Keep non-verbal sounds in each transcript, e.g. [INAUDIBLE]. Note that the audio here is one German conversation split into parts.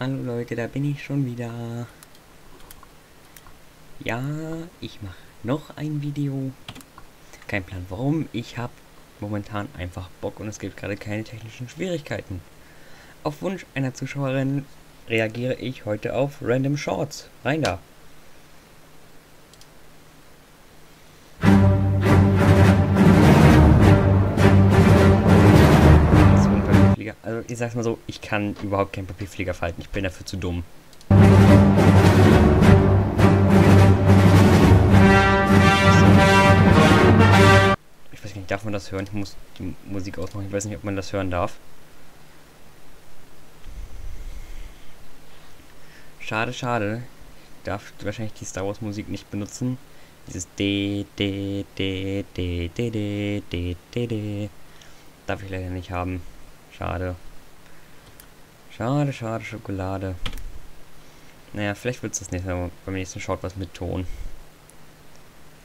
Hallo Leute, da bin ich schon wieder. Ja, ich mache noch ein Video. Kein Plan warum. Ich habe momentan einfach Bock und es gibt gerade keine technischen Schwierigkeiten. Auf Wunsch einer Zuschauerin reagiere ich heute auf Random Shorts. Rein da. Ich sag's mal so, ich kann überhaupt keinen Papierflieger falten. Ich bin dafür zu dumm. Ich weiß nicht, darf man das hören? Ich muss die Musik ausmachen. Ich weiß nicht, ob man das hören darf. Schade, schade. Ich darf wahrscheinlich die Star Wars Musik nicht benutzen. Dieses D, D, D, D, D, D, D, D, D. Darf ich leider nicht haben. Schade. Schade, schade, Schokolade. Naja, vielleicht wird es das nächste Mal beim nächsten Shot was mit Ton.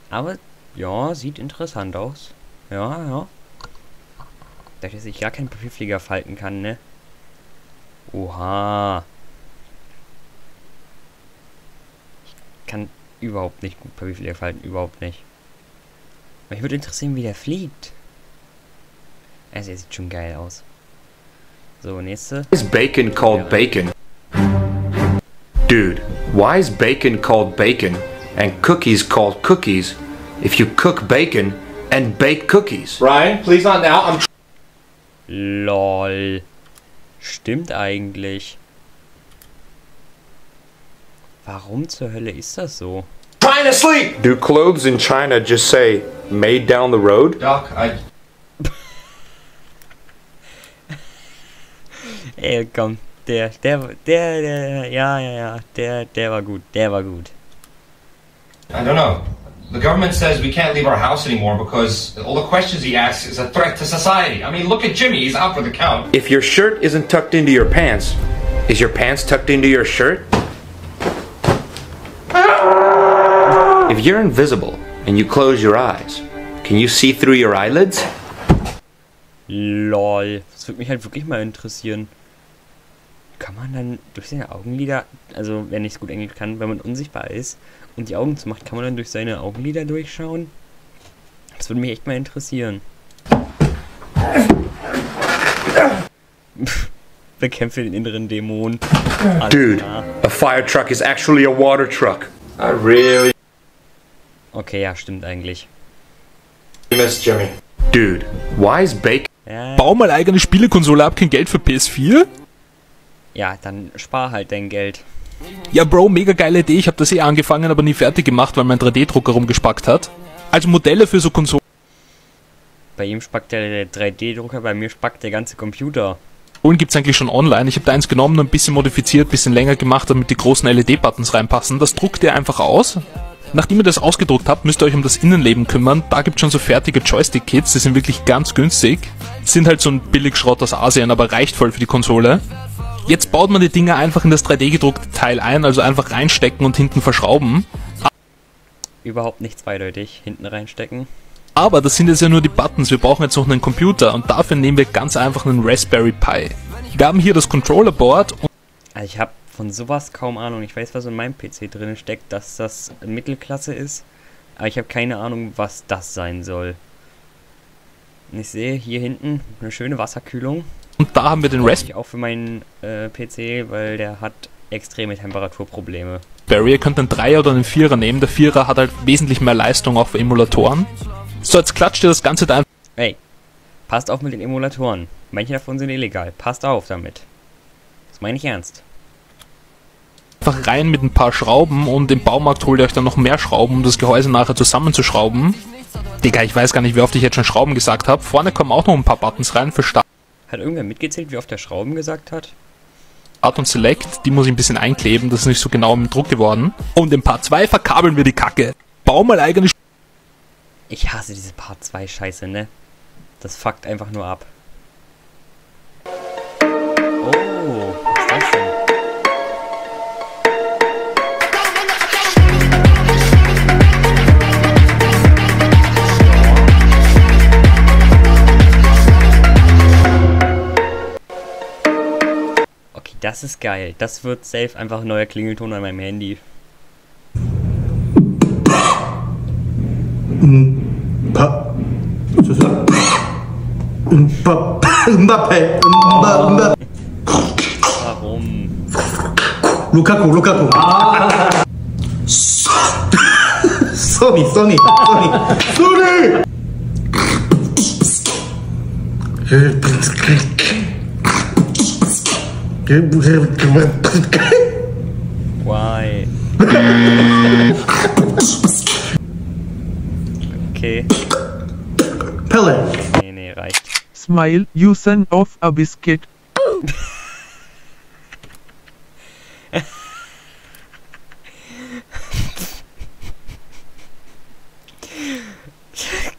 Aber, ja, sieht interessant aus. Ja, ja. Dadurch, dass ich gar keinen Papierflieger falten kann, ne? Oha. Ich kann überhaupt nicht gut Papierflieger falten, überhaupt nicht. Mich würde interessieren, wie der fliegt. Also, er sieht schon geil aus. So, nächste. Why is bacon called bacon? Dude, why is bacon called bacon and cookies called cookies if you cook bacon and bake cookies? Ryan, please not now. I'm LOL. Stimmt eigentlich. Warum zur Hölle ist das so? trying to sleep. Do clothes in China just say made down the road? Doc, I Ey, komm. Der, der, der, der, er- er- ja, ja, ja, der, der war gut, der war gut. I don't know. The government says we can't leave our house anymore because all the questions he asks is a threat to society. I mean, look at Jimmy. He's out for the count. If your shirt isn't tucked into your pants, is your pants tucked into your shirt? If you're invisible and you close your eyes, can you see through your eyelids? LOL. Das würde mich halt wirklich mal interessieren. Kann man dann durch seine Augenlider, also wenn ich es gut Englisch kann, wenn man unsichtbar ist und die Augen zumacht, kann man dann durch seine Augenlider durchschauen? Das würde mich echt mal interessieren. Bekämpfe den inneren Dämon. Alles Dude, klar. a fire truck is actually a water truck. I really Okay, ja, stimmt eigentlich. miss Jimmy. Dude, why is bacon? Ja, Bau mal eigene Spielekonsole, hab kein Geld für PS4? Ja, dann spar halt dein Geld. Ja, Bro, mega geile Idee. Ich habe das eh angefangen, aber nie fertig gemacht, weil mein 3D-Drucker rumgespackt hat. Also Modelle für so Konsolen Bei ihm spackt der 3D-Drucker, bei mir spackt der ganze Computer. gibt's eigentlich schon online. Ich habe da eins genommen, ein bisschen modifiziert, bisschen länger gemacht, damit die großen LED-Buttons reinpassen. Das druckt ihr einfach aus. Nachdem ihr das ausgedruckt habt, müsst ihr euch um das Innenleben kümmern. Da gibt's schon so fertige Joystick-Kits, die sind wirklich ganz günstig. Sind halt so ein Billigschrott aus Asien, aber reicht voll für die Konsole. Jetzt baut man die Dinger einfach in das 3D-gedruckte Teil ein, also einfach reinstecken und hinten verschrauben. Überhaupt nicht zweideutig. Hinten reinstecken. Aber das sind jetzt ja nur die Buttons, wir brauchen jetzt noch einen Computer und dafür nehmen wir ganz einfach einen Raspberry Pi. Wir haben hier das Controller-Board und Also ich habe von sowas kaum Ahnung. Ich weiß, was in meinem PC drin steckt, dass das Mittelklasse ist. Aber ich habe keine Ahnung, was das sein soll. Und ich sehe hier hinten eine schöne Wasserkühlung. Und da haben wir den Brauche ich auch für meinen äh, PC, weil der hat extreme Temperaturprobleme. Raspberry. Ihr könnt einen Dreier oder einen Vierer nehmen. Der Vierer hat halt wesentlich mehr Leistung auch für Emulatoren. So, jetzt klatscht ihr das Ganze da Ey, passt auf mit den Emulatoren. Manche davon sind illegal. Passt auf damit. Das meine ich ernst. einfach rein mit ein paar Schrauben und im Baumarkt holt ihr euch dann noch mehr Schrauben, um das Gehäuse nachher zusammenzuschrauben. Digga, ich weiß gar nicht, wie oft ich jetzt schon Schrauben gesagt habe. Vorne kommen auch noch ein paar Buttons rein für Start Hat irgendwer mitgezählt, wie oft der Schrauben gesagt hat? und Select. Die muss ich ein bisschen einkleben, das ist nicht so genau im Druck geworden. Und im Part 2 verkabeln wir die Kacke. Bau mal eigene Ich hasse diese Part 2 Scheiße, ne? Das fuckt einfach nur ab. Das ist geil. Das wird safe einfach ein neuer Klingelton an meinem Handy. Mba- Warum? Lukaku, Lukaku. Sony, Sony, Sony. Sony! Why? Okay. Pelle. Nee, nee, reicht. Smile, you son of a biscuit. [LAUGHS]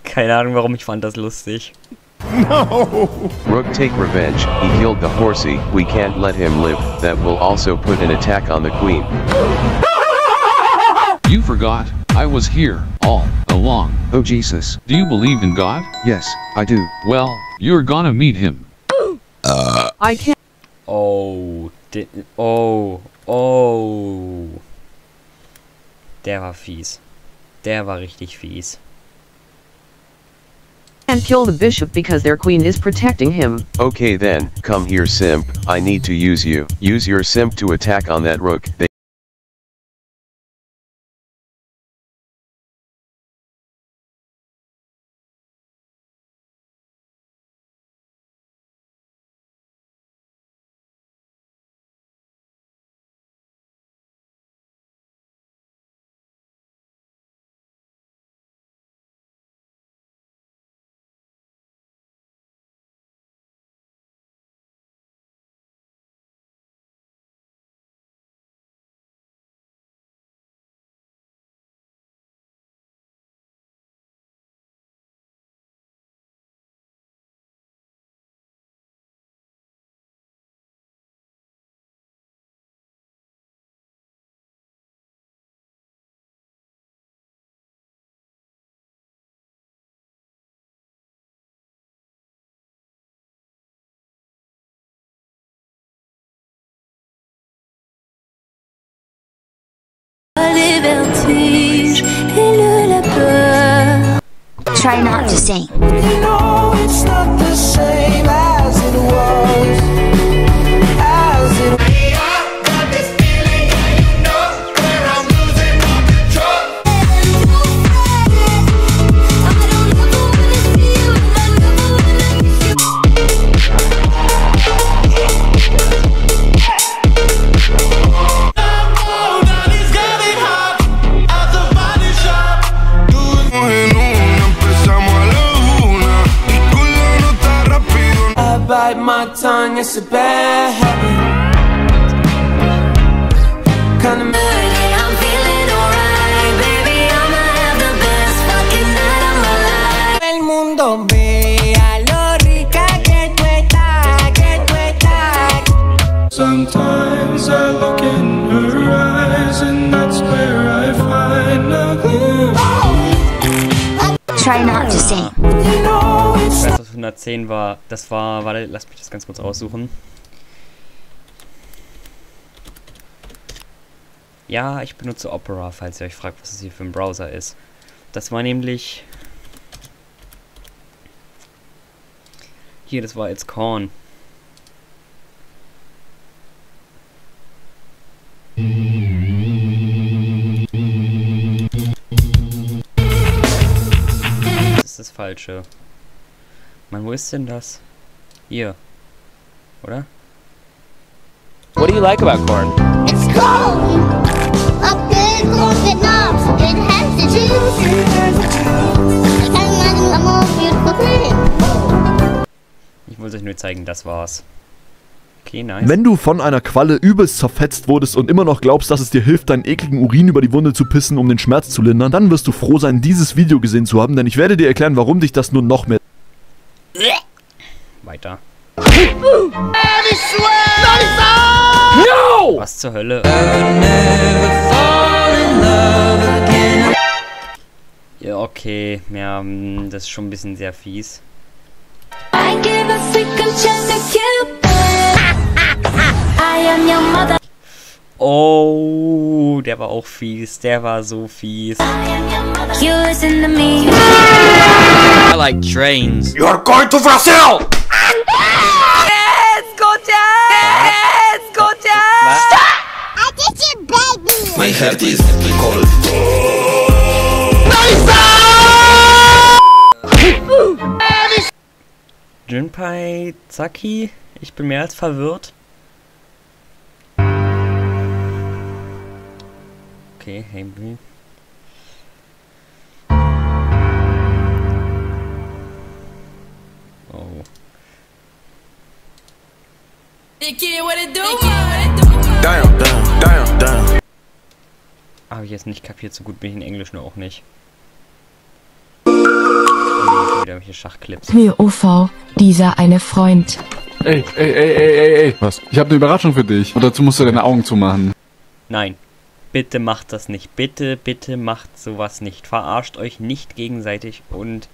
Keine Ahnung, warum ich fand das lustig. [LAUGHS] Rook take revenge, he killed the horsey, we can't let him live, that will also put an attack on the queen. [LAUGHS] You forgot, I was here, all along. Oh Jesus. Do you believe in God? Yes, I do. Well, you're gonna meet him. [GASPS] Uh. I can't. Oh, de oh, oh. Der war fies. Der war richtig fies. And kill the bishop because their queen is protecting him. Okay then, come here simp, I need to use you. Use your simp to attack on that rook. They Try not to sing. You know Sometimes I look in her eyes and that's where I find a glimpse. Try not to sing. You know Ich it's weiß, was 110 war. Das war. Warte, lass mich das ganz kurz raussuchen. Ja, ich benutze Opera, falls ihr euch fragt, was es hier für ein Browser ist. Das war nämlich. Hier, das war It's Corn. Das ist das Falsche. Mann, wo ist denn das? Hier. Oder? What do you like about corn? It's cold. Ich wollte euch nur zeigen, das war's. Okay, nice. Wenn du von einer Qualle übelst zerfetzt wurdest und immer noch glaubst, dass es dir hilft, deinen ekligen Urin über die Wunde zu pissen, um den Schmerz zu lindern, dann wirst du froh sein, dieses Video gesehen zu haben, denn ich werde dir erklären, warum dich das nur noch mehr... Weiter. No! Was zur Hölle? Ja, okay. Ja, mm, das ist schon ein bisschen sehr fies. I give a second chance to Cupid. I am your mother. Oh, der war auch fies. Der war so fies. I like trains. You're going to Brazil! Let's go down. Let's go down. I did your baby. My heart is cold. Junpei Zaki? Ich bin mehr als verwirrt. Okay, hey, Brie. Oh. Damn, damn, damn, damn. Habe ich jetzt nicht kapiert, so gut bin ich in Englisch nur auch nicht. Oh, wieder welche Schachclips. Für OV, dieser eine Freund. Ey, ey, ey, ey, ey, ey. Was? Ich habe eine Überraschung für dich. Und dazu musst du deine Augen zumachen. Nein. Bitte macht das nicht. Bitte, bitte macht sowas nicht. Verarscht euch nicht gegenseitig und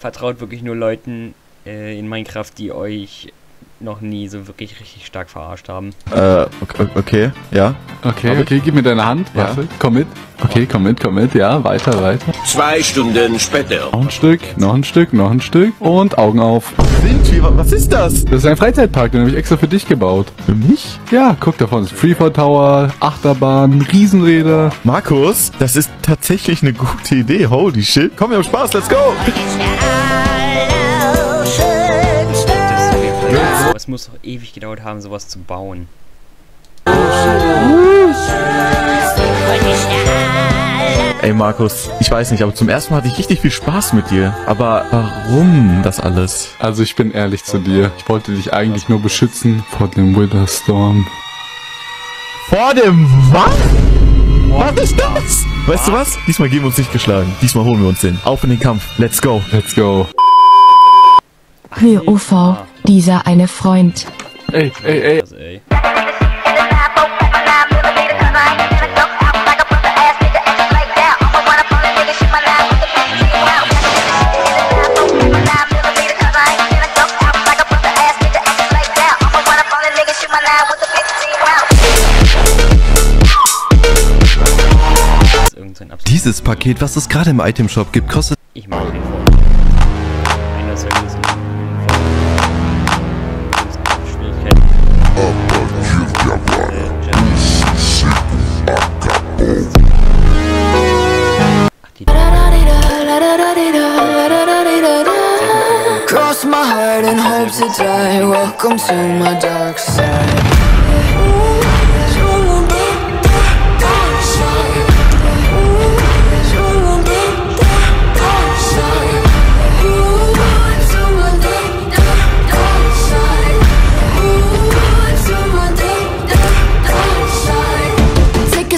vertraut wirklich nur Leuten äh, in Minecraft, die euch noch nie so wirklich richtig stark verarscht haben. Äh, okay, okay ja. Okay, okay, gib mir deine Hand. Ja. Warte, komm mit. Okay, komm mit, komm mit. Ja, weiter, weiter. Zwei Stunden später. Noch ein Stück, noch ein Stück, noch ein Stück. Und Augen auf. Sinchi, wa- was ist das? Das ist ein Freizeitpark, den habe ich extra für dich gebaut. Für mich? Ja, guck da vorne ist Freefall Tower, Achterbahn, Riesenräder. Markus, das ist tatsächlich eine gute Idee. Holy shit. Komm, wir haben Spaß, let's go! Es muss doch ewig gedauert haben, sowas zu bauen. Ey, Markus, ich weiß nicht, aber zum ersten Mal hatte ich richtig viel Spaß mit dir. Aber warum das alles? Also ich bin ehrlich zu dir. Ich wollte dich eigentlich nur beschützen vor dem Witherstorm. Vor dem was? Was ist das? Weißt du was? Diesmal geben wir uns nicht geschlagen. Diesmal holen wir uns den. Auf in den Kampf. Let's go. Let's go. Für OV, dieser eine Freund. Ey, ey, ey. Also, ey. Dieses Paket, was es gerade im Itemshop gibt, kostet... Ich mag keinen hope to die. Welcome to my dark side.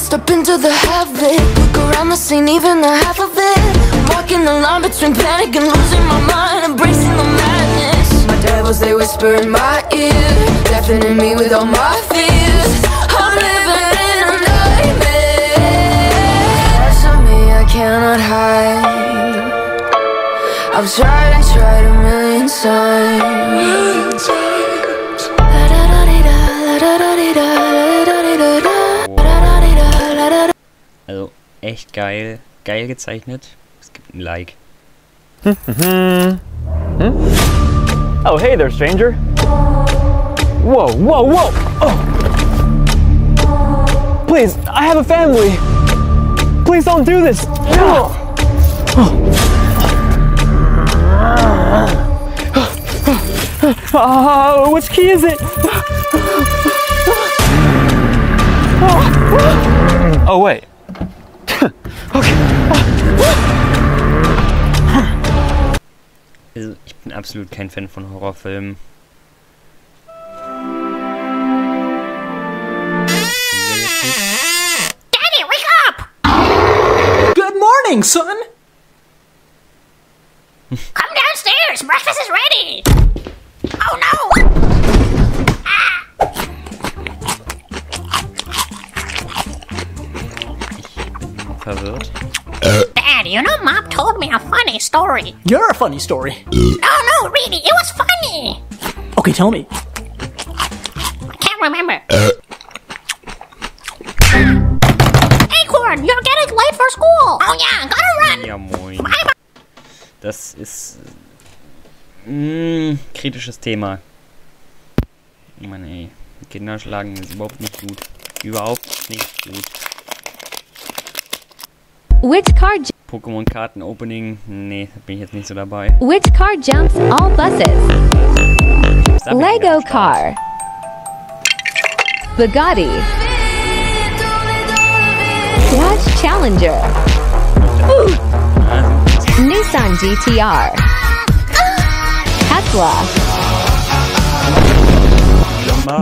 Step into the heaven. Look around the scene, even the half of it. Walking the line between panic and whisper in my ear, deafening me with all my fears. I'm living in a nightmare. Parts of me I cannot hide. I've tried and tried a million times. Also, echt geil. Geil gezeichnet. Es gibt ein Like. Oh, hey there, stranger. Whoa, whoa, whoa! Oh. Please, I have a family. Please don't do this. No. Uh, which key is it? Oh, wait. [LAUGHS] Also, bin absolut kein Fan von Horrorfilmen. Daddy, wake up! Good morning, son. Come downstairs. Breakfast is ready. Oh no! Verwirrt. Dad, you know, Mom told me a funny story. You're a funny story. oh, no, really, it was funny. Okay, tell me. I can't remember. Acorn, you're getting late for school. Oh yeah, gotta run. Ja, moin. Bye, bye. Das ist mh, kritisches Thema. Ich meine, ey. Kinder schlagen ist überhaupt nicht gut. Überhaupt nicht gut. Which car Pokémon-Karten Opening, nee, bin ich jetzt nicht so dabei. which car jumps all buses? Da bin ich Lego car. Bugatti. Dodge Challenger. Nissan GTR. Tesla.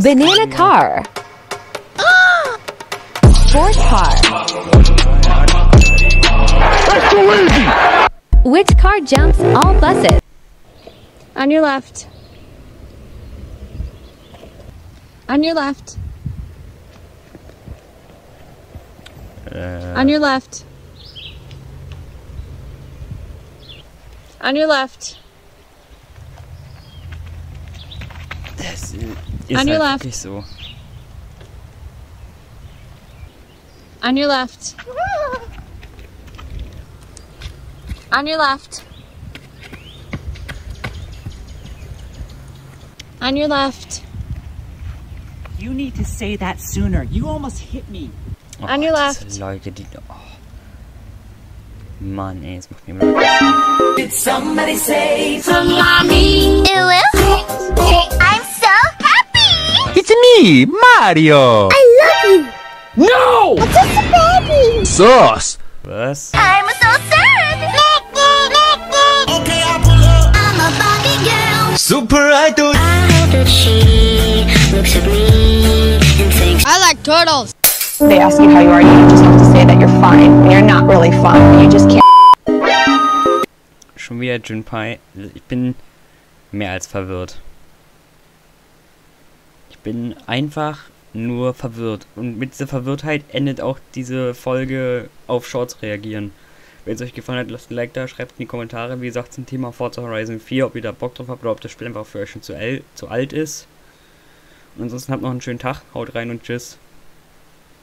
Banana car. Sports car. Which car jumps all buses? On your left. On your left. Äh, On your left. On your left. das ist On your left. wirklich so. On your left. On your left. On your left. You need to say that sooner. You almost hit me. On your oh, left. Diese Leute, die... Oh. Mann, ey, jetzt macht mir mal Did somebody say salami? I'm so happy. It's me, Mario! I love you. No! I'm just a baby. Sus! Was? I'm Super Idol! I hope that she looks at me and thinks I like turtles. They ask you how you are, you just have to say that you're fine. And you're not really fine. You just can't. Schon wieder Junpei. Ich bin mehr als verwirrt. Ich bin einfach nur verwirrt. Und mit dieser Verwirrtheit endet auch diese Folge auf Shorts reagieren. Wenn es euch gefallen hat, lasst ein Like da, schreibt in die Kommentare, wie gesagt, zum Thema Forza Horizon 4, ob ihr da Bock drauf habt oder ob das Spiel einfach für euch schon zu, zu alt ist. Und ansonsten habt noch einen schönen Tag, haut rein und tschüss.